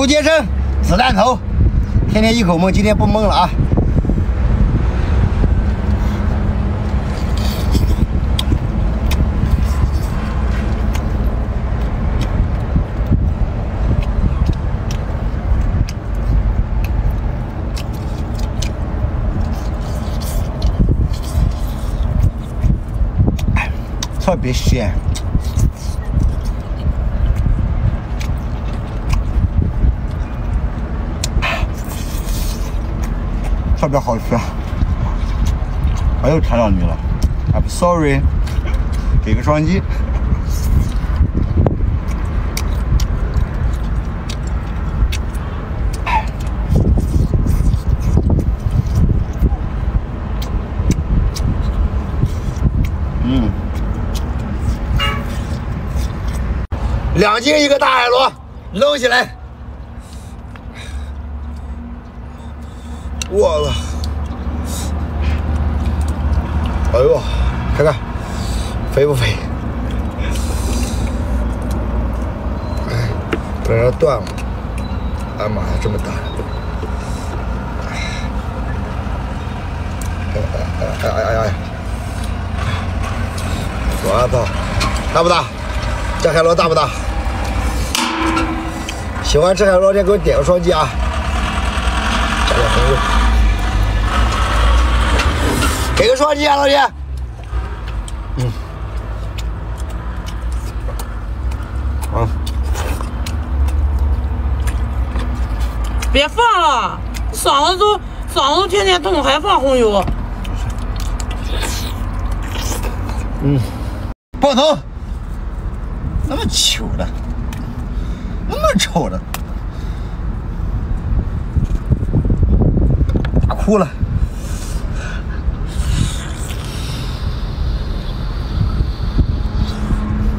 初见生，子弹头，天天一口闷，今天不闷了啊！特别鲜。特别好吃，我又馋到你了，I'm sorry，给个双击。嗯，两斤一个大海螺，扔起来。我了，哎呦，看看肥不肥？哎，这要断了！哎妈呀，这么大！哎哎哎哎哎哎！我操，大不大？这海螺大不大？喜欢吃海螺的给我点个双击啊！给个双击啊，老铁！嗯，啊，别放了，嗓子都嗓子都天天痛，还放红油。嗯，爆头，那么糗的，那么丑的，哭了。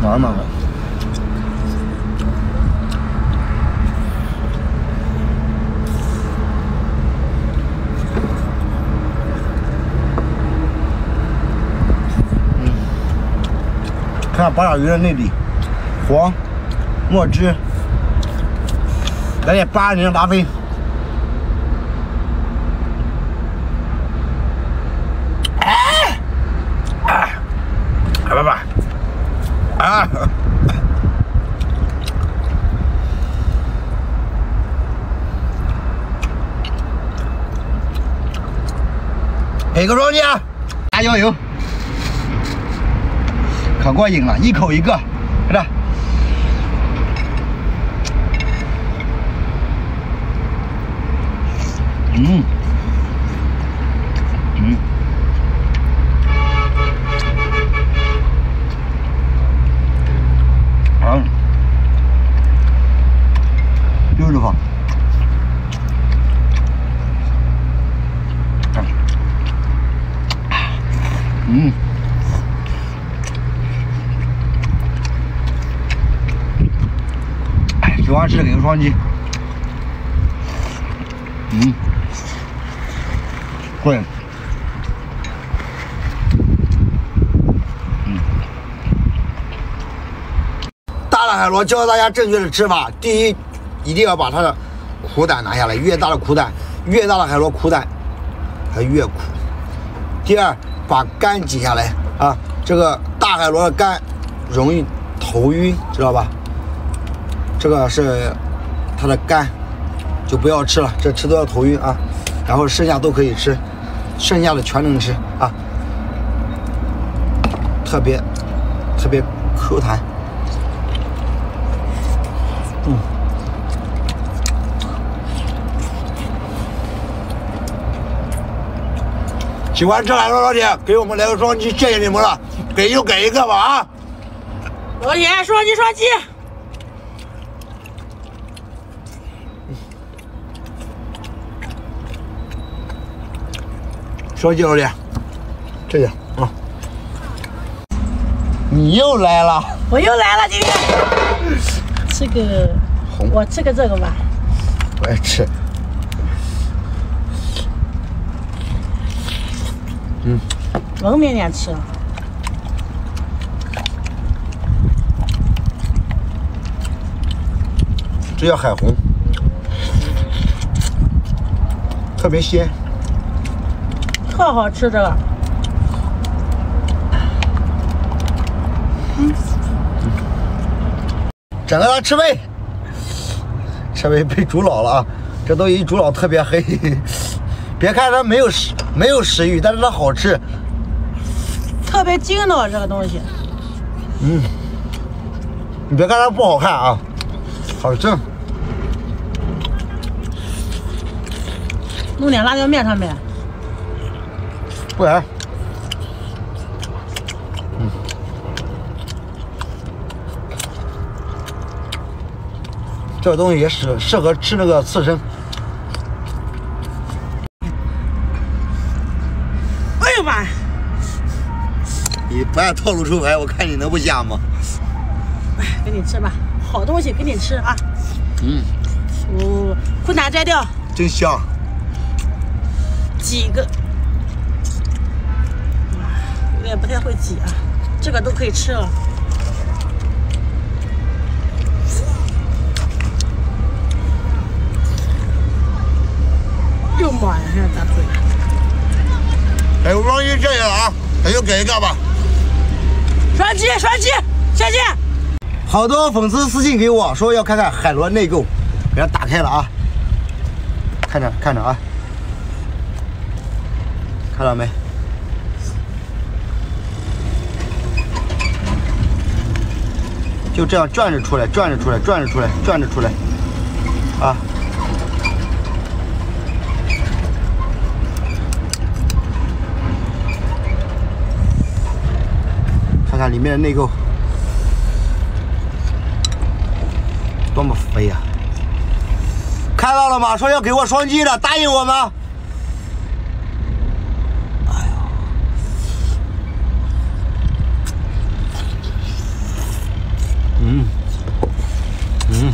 暖暖的。嗯，看八爪鱼的内里，黄，墨汁，来点八零八分。哎，哎，拜拜。啊！给个双击啊！辣椒油，可过瘾了，一口一个，快点！嗯。嗯，beautiful。嗯，喜双击。嗯，会。大的海螺教大家正确的吃法：第一，一定要把它的苦胆拿下来，越大的苦胆，越大的海螺苦胆它越苦。第二，把肝挤下来啊，这个大海螺的肝容易头晕，知道吧？这个是它的肝，就不要吃了，这吃都要头晕啊。然后剩下都可以吃，剩下的全能吃啊，特别特别 Q 弹。嗯，喜欢吃海螺老铁，给我们来个双击，谢谢你们了，给就给一个吧啊！老铁，双击双击！双击老铁，谢谢啊！你又来了，我又来了，今天这个红我吃个这个吧。我也吃。嗯，文明点吃，这叫海虹。特别鲜。特好吃这个。嗯整个它吃呗，吃呗被煮老了啊！这东西煮老特别黑，别看它没有食没有食欲，但是它好吃。特别筋道这个东西，嗯，你别看它不好看啊，好吃。弄点辣椒面上面，不然，这个东西也适适合吃那个刺身。哎呦妈！你不按套路出牌，我看你能不瞎吗？哎，给你吃吧，好东西给你吃啊！嗯，哦，裤衩摘掉，真香。几个，哇，有点不太会挤啊，这个都可以吃了。哟妈呀，现在大嘴！哎，我终于这样了啊，那就给一个吧。双击，双击，下击！好多粉丝私信给我说要看看海螺内购，给它打开了啊，看着看着啊，看到没？就这样转着出来，转着出来，转着出来，转着出来，啊！看看里面的内构。多么肥呀、看到了吗？说要给我双击的，答应我吗？哎呦，嗯嗯，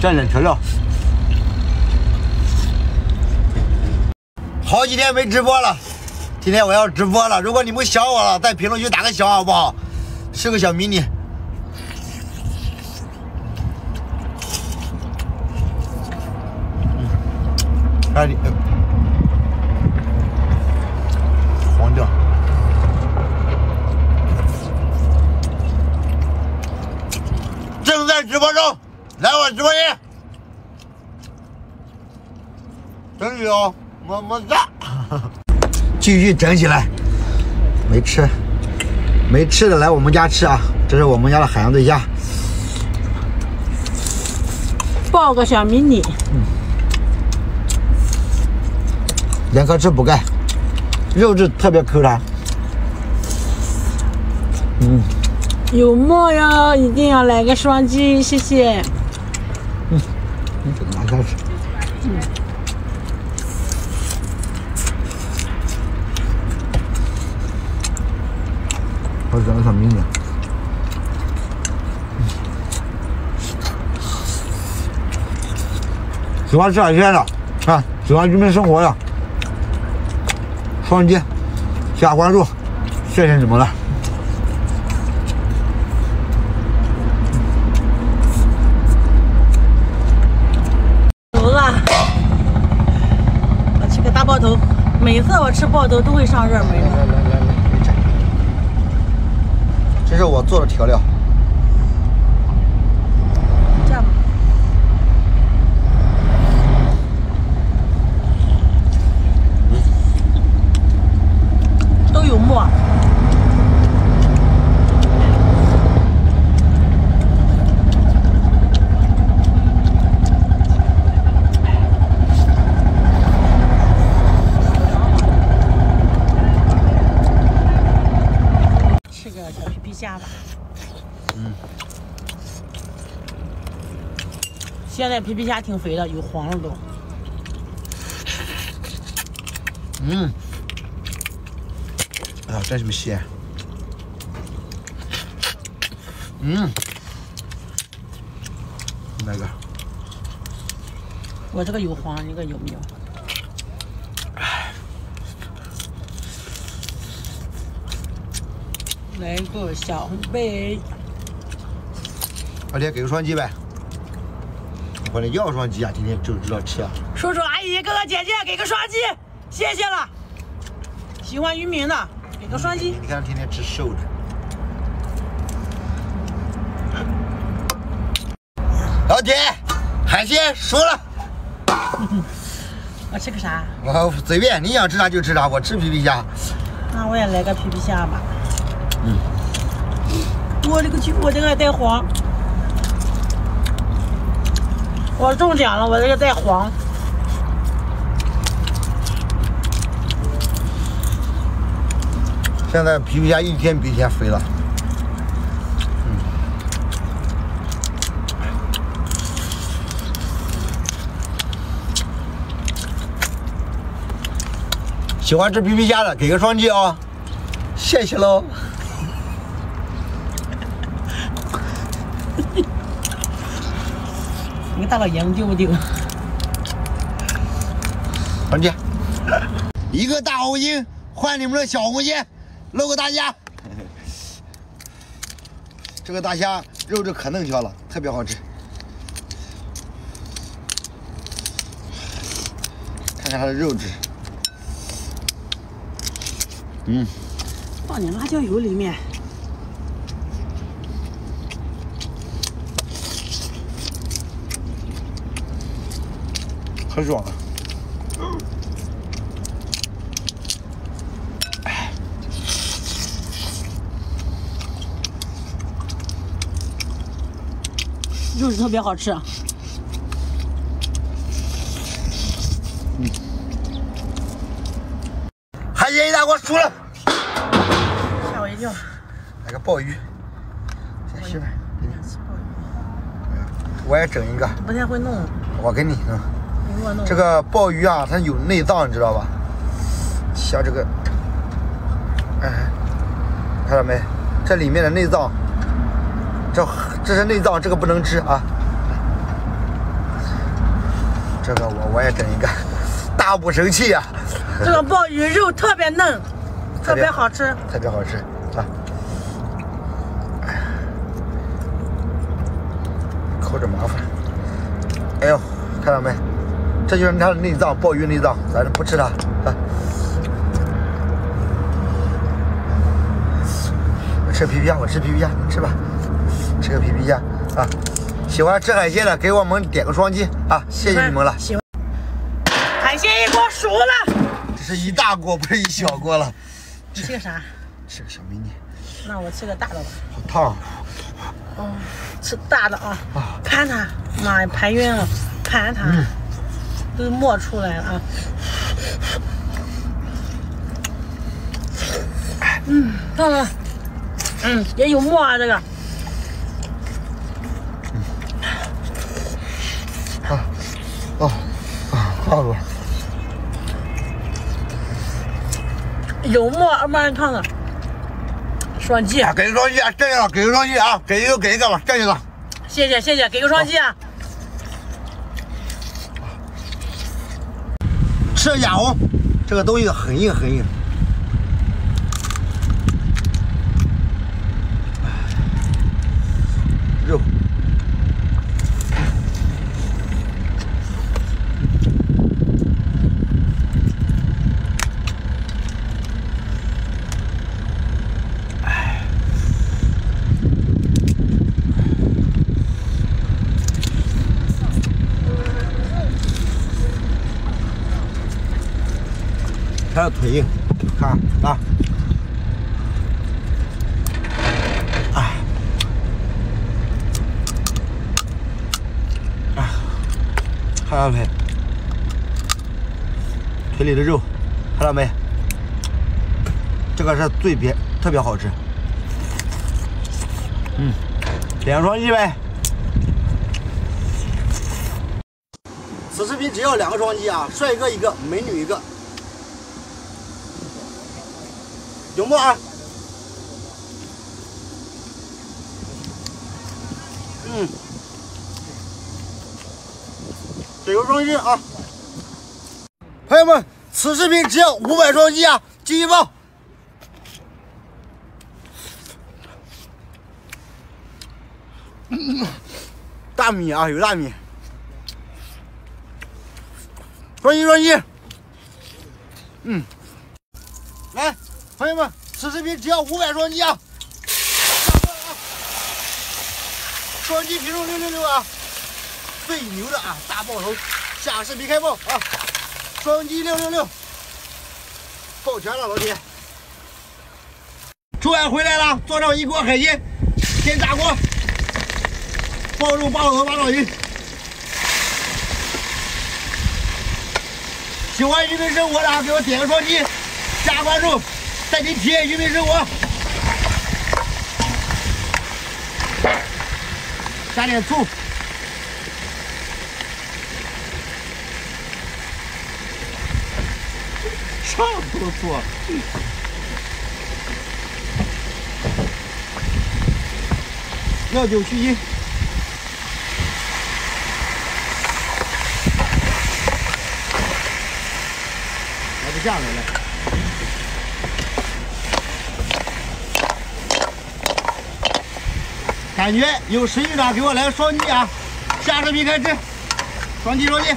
蘸点调料。好几天没直播了，今天我要直播了。如果你们想我了，在评论区打个小好不好？是个小迷你。哎，你呃黄掉。正在直播中，来我直播间，么么哒，继续整起来。没吃，没吃的来我们家吃啊！这是我们家的海洋对虾，抱个小迷你，连壳吃补钙，肉质特别 Q 弹。嗯，有墨哟，一定要来个双击，谢谢。嗯你怎么拿开吃？我整个小迷你。喜欢吃海鲜的啊，喜欢渔民生活的，双击加关注，谢谢你们了。头了，我吃个大爆头。每次我吃爆头都会上热门。来来来来，给这，这是我做的调料。这样吧，都有沫。吃个小皮皮虾吧。嗯。皮皮虾挺肥的，有黄了都。嗯，哎呀，真是么鲜。嗯，来个，我这个有黄，你这个有没有？来个小红贝，老铁给个双击呗。欢的要双击啊！天天就知道吃啊。叔叔阿姨哥哥姐姐给个双击，谢谢了。喜欢渔民的给个双击。你看天天吃瘦的。老铁，海鲜熟了。我吃个啥？我随便，你想吃啥就吃啥。我吃皮皮虾。那我也来个皮皮虾吧。嗯。我这个去，我这个还带黄。我中奖了，我这个带黄。现在皮皮虾一天比一天肥了。喜欢吃皮皮虾的给个双击啊！谢谢喽。你个大老爷们丢不丢？双击，一个大红心换你们的小红心，露个大虾。这个大虾肉质可嫩小了，特别好吃。看看它的肉质。嗯，放点辣椒油里面，很爽啊！肉是特别好吃。海鲜一大锅熟了，吓我一跳。来个鲍鱼，媳妇儿，给你。我也整一个。不太会弄。我给你弄。这个鲍鱼啊，它有内脏，你知道吧？像这个，哎，看到没？这里面的内脏，这这是内脏，这个不能吃啊。这个我我也整一个，大补神器啊！这个鲍鱼肉特别嫩，特别好吃，特别好吃啊！抠着麻烦。哎呦，看到没？这就是它的内脏，鲍鱼内脏，咱不吃它啊。我吃皮皮虾，我吃皮皮虾，你吃吧，吃个皮皮虾啊！喜欢吃海鲜的，给我们点个双击啊！谢谢你们了。喜欢。海鲜一锅熟了。这是一大锅，不是一小锅了。你吃个啥？吃个小迷你。那我吃个大的吧。好烫。哦，吃大的啊！盘它，妈呀，盘晕了，盘它，都沫出来了啊！嗯，看看，嗯，也有沫啊，这个。嗯啊，哦，啊，看吧。有沫，慢看看。双击，给个双击啊！这样，给个双击啊！给一个给一个吧，这一个。谢谢谢谢，给个双击啊！吃亚红，这个东西很硬很硬。肉。它的腿硬，看啊，哎，啊，看到没？腿里的肉，看到没？这个是最别特别好吃，嗯，两双击呗。此视频只要两个双击啊，帅哥一个，美女一个。有木啊，嗯，给个双击啊！朋友们，此视频只要五百双击啊，继续报。大米啊，有大米。双击双击。嗯，来，朋友们，此视频只要五百双击啊！双击评论六六六啊！最牛的啊，大爆头，下视频开爆啊！双击六六六，爆全了，老铁！出海回来了，做上一锅海鲜，先炸锅，爆入八宝头八爪鱼。喜欢渔民生活的，给我点个双击，加关注，带你体验渔民生活。加点醋，上不醋。料酒去腥。还不下来了。感觉有食欲的给我来个双击啊！下视频开吃，双击双击。